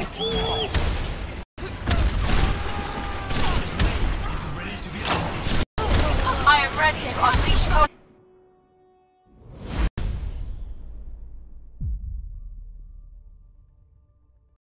I am ready to unleash